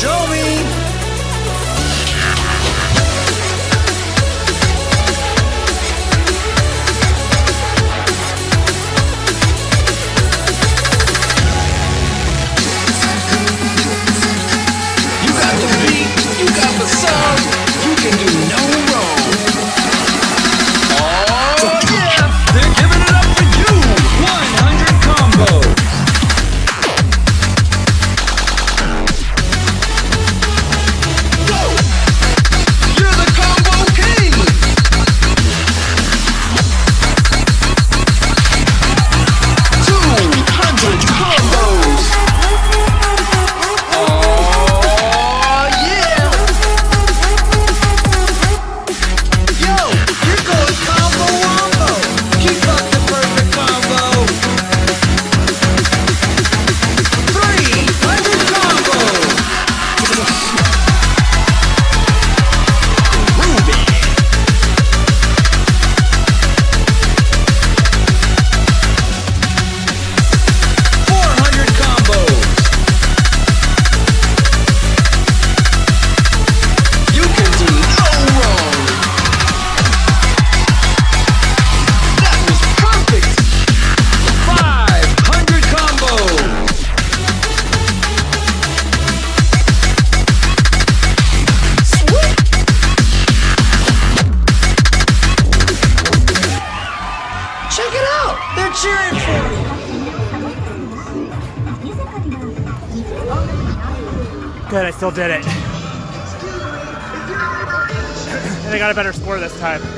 Show me. are cheering for! Good, I still did it. And I got a better score this time.